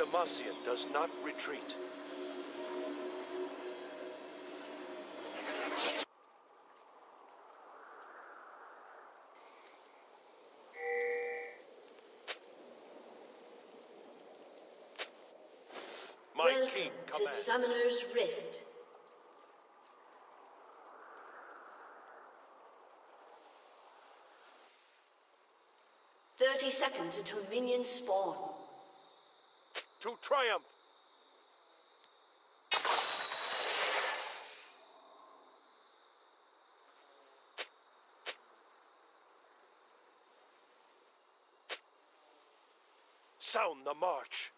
Demacian does not retreat. My Welcome king to. Summoner's Rift. Thirty seconds until minions spawn. To triumph! Sound the march!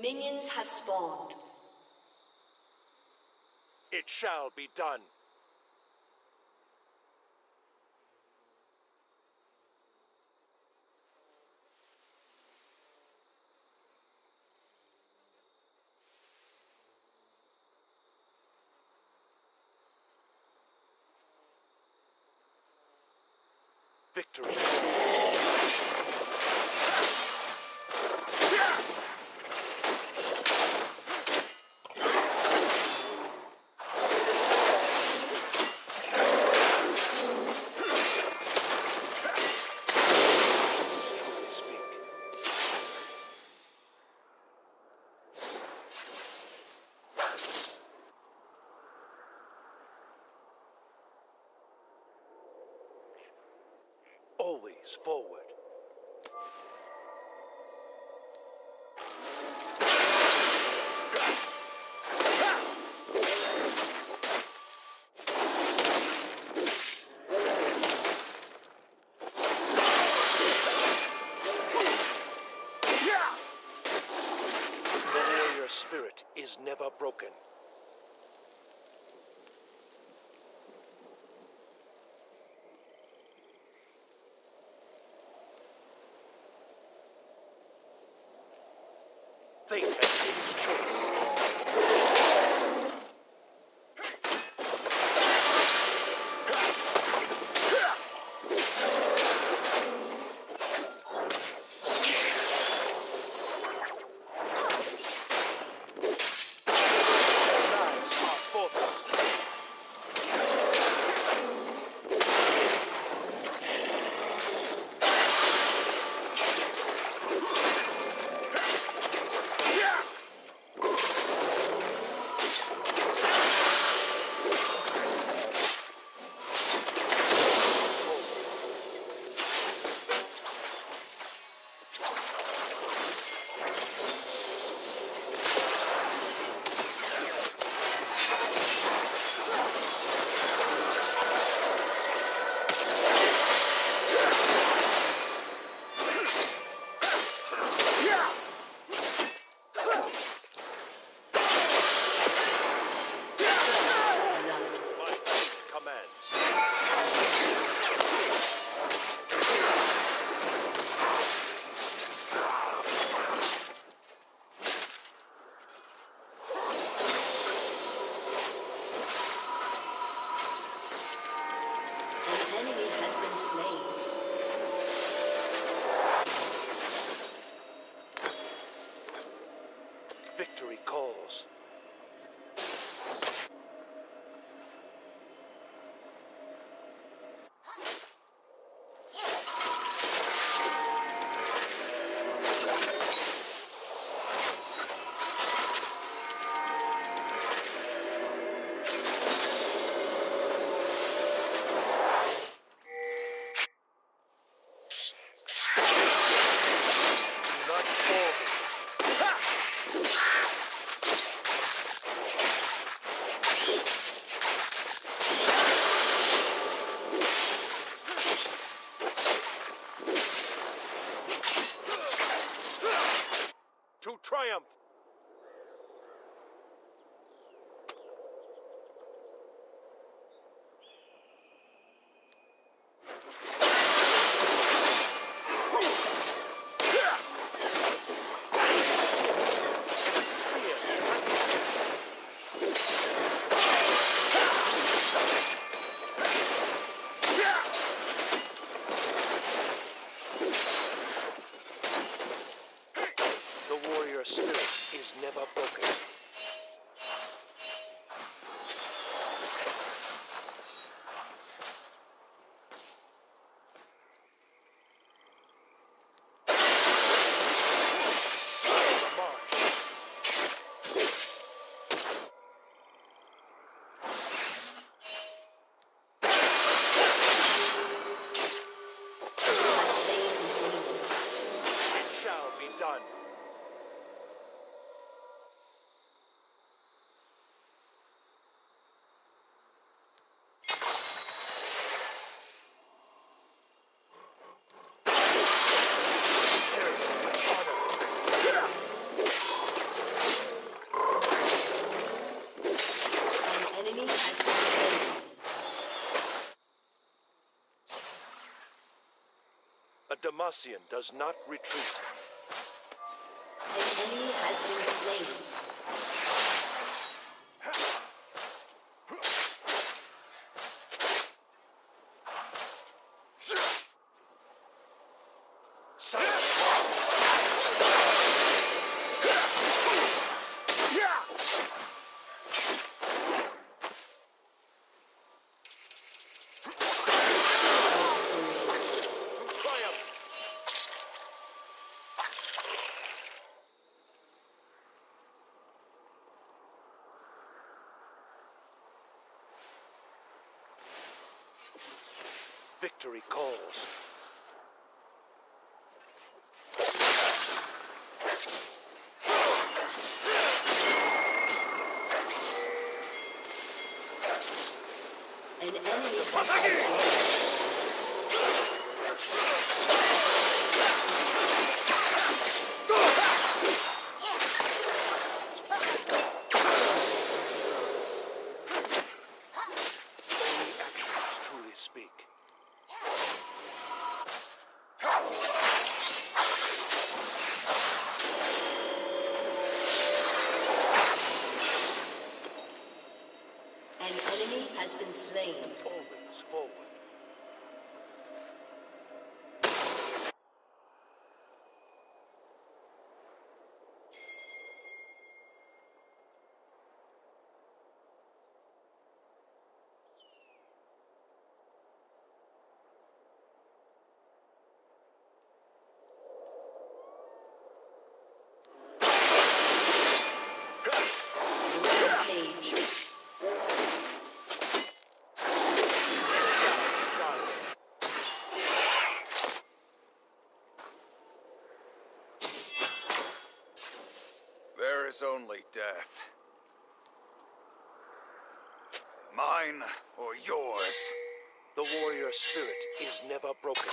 Minions have spawned. It shall be done. Victory. Fate has made A Demacian does not retreat. An enemy has been slain. Triumph! Victory calls. Has been slain. There is only death. Mine or yours. The warrior spirit is never broken.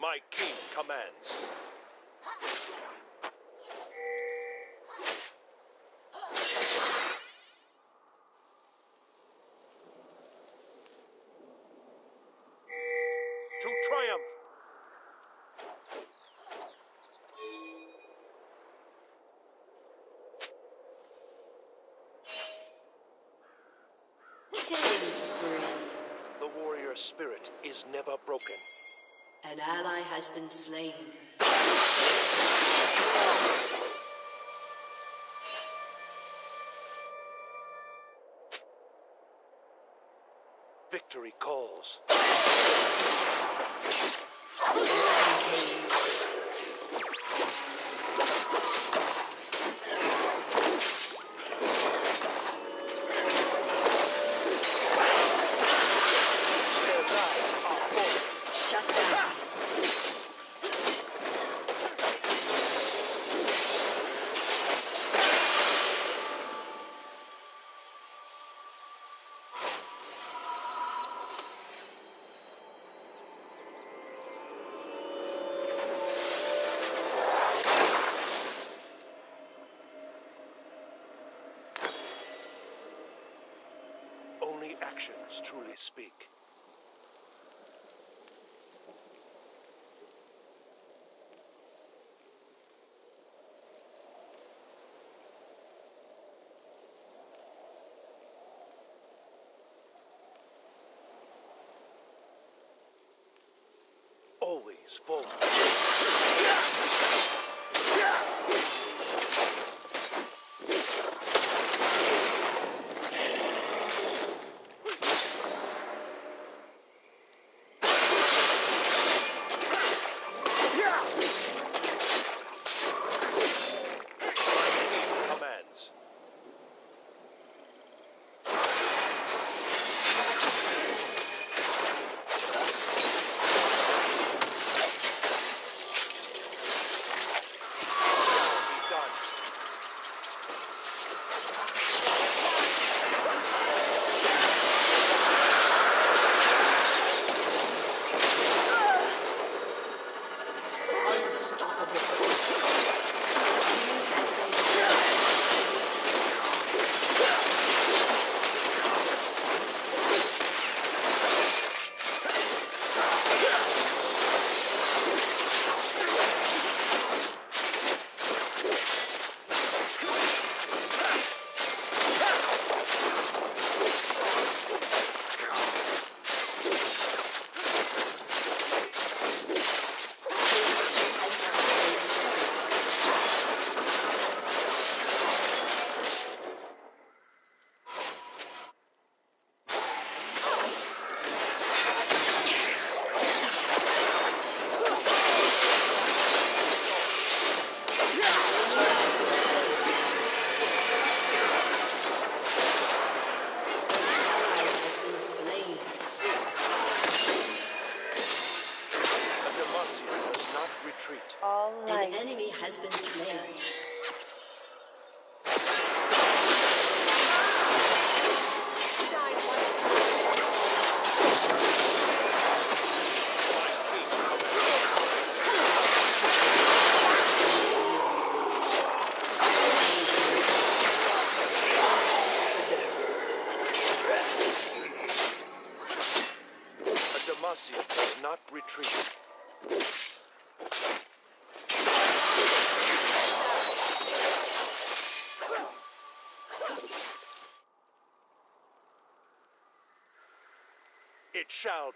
My king commands. To triumph! Killing spree. The warrior spirit is never broken. An ally has been slain. Actions truly speak. Always forward. retreat. All life. An enemy has been slain.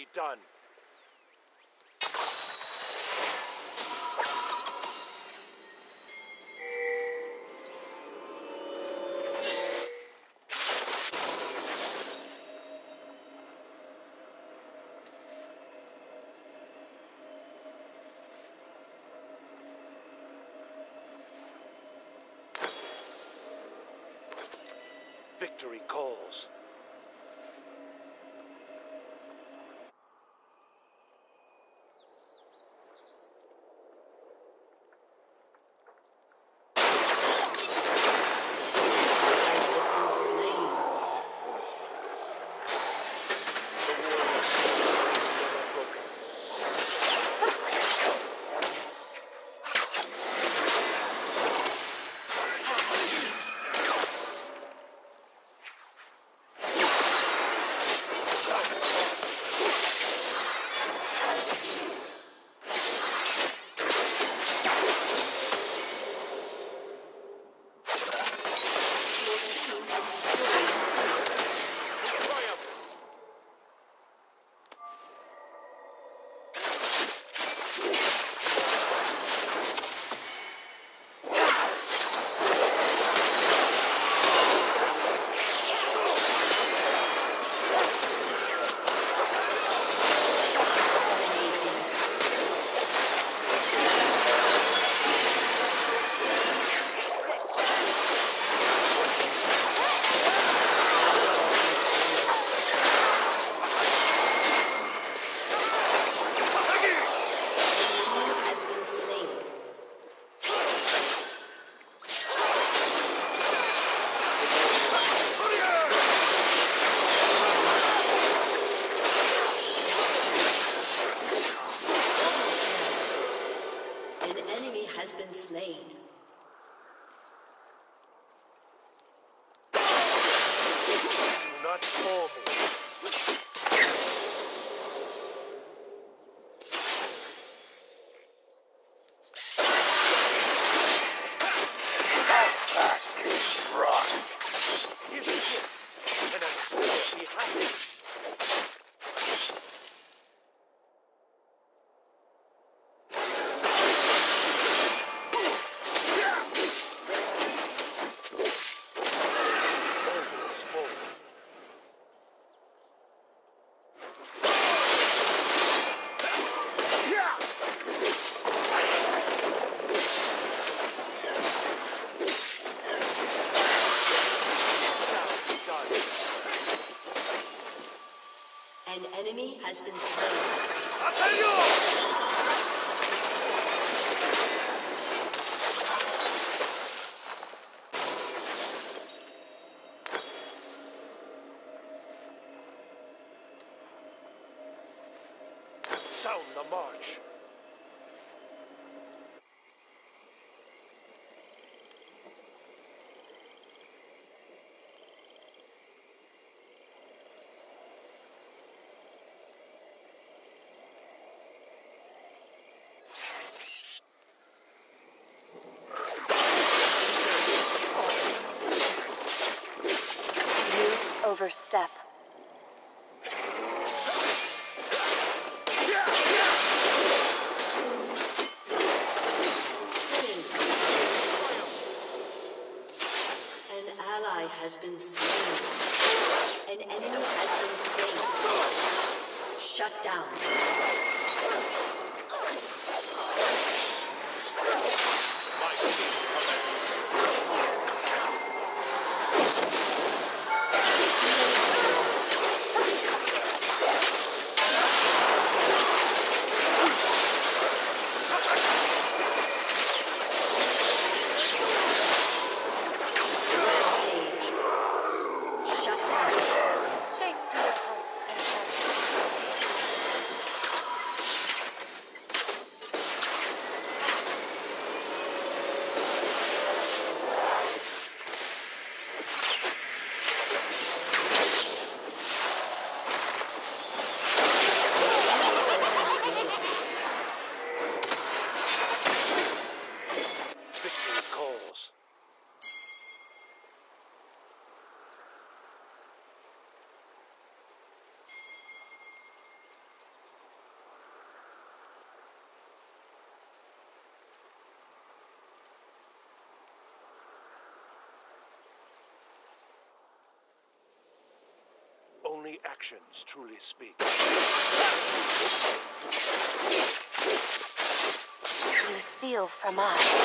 be done. slain. Do not call me. overstep. Only actions truly speak. You steal from us.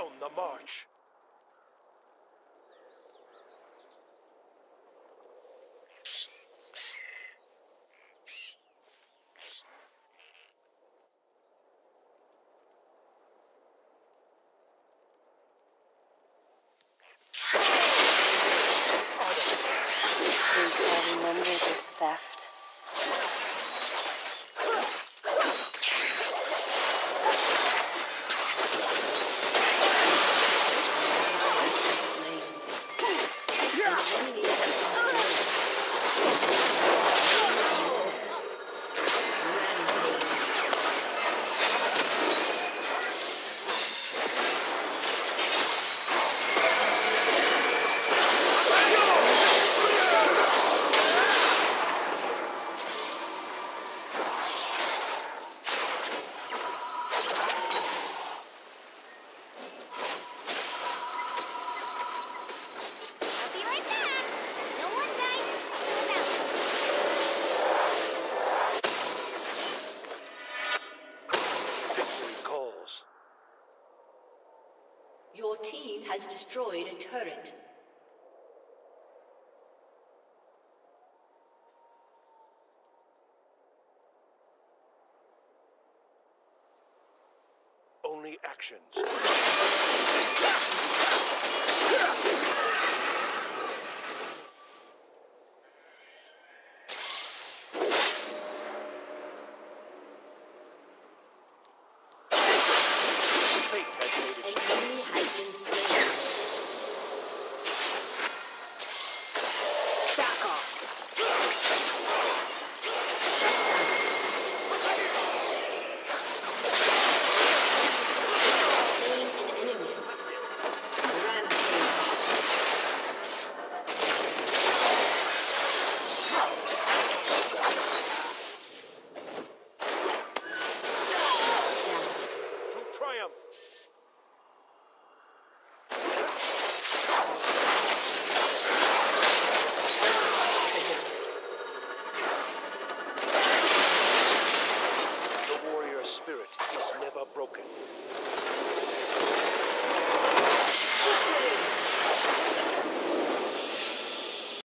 down the march. Your team has destroyed a turret. Only actions.